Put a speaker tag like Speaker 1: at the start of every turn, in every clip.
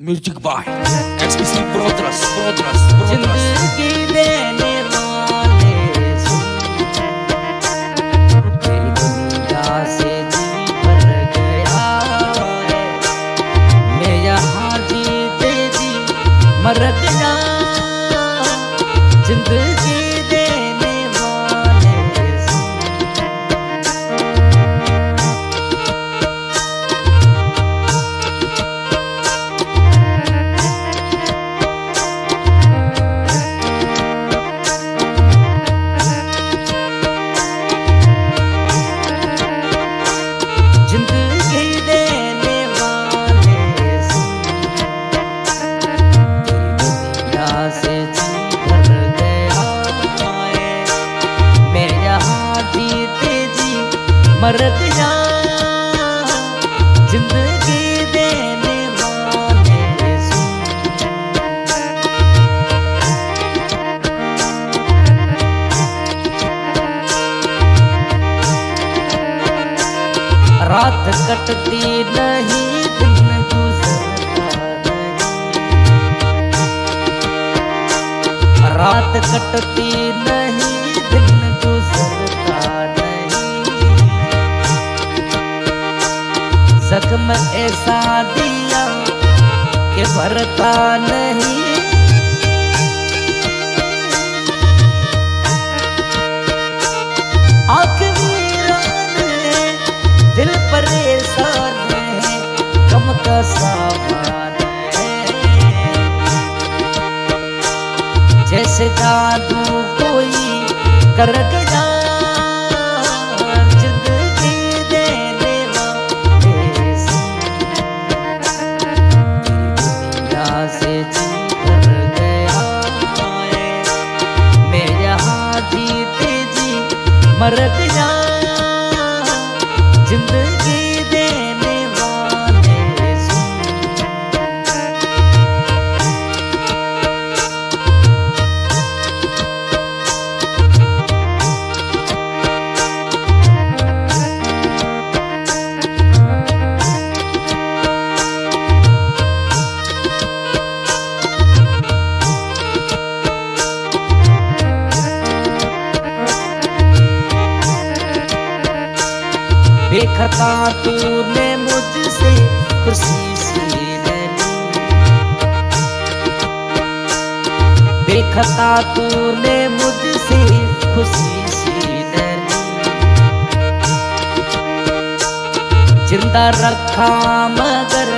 Speaker 1: Music by एक्सपीसी ब्रोथरस ब्रोथरस
Speaker 2: ज़िंदगी देने वाले तेरी दुनिया से जी गया मैं यहाँ जीते जी मर गया मर गया ज़िंदगी देने वाले रात कटती नहीं। रात कटती नहीं। ऐसा दिया कि भरता नहीं। दिल गम का जैसे जादू कोई कर गया मर गया बेखता तूने मुझसे खुशी छीन ली तूने मुझसे खुशी ज़िंदा रखा मगर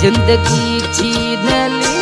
Speaker 2: ज़िंदगी छीन ली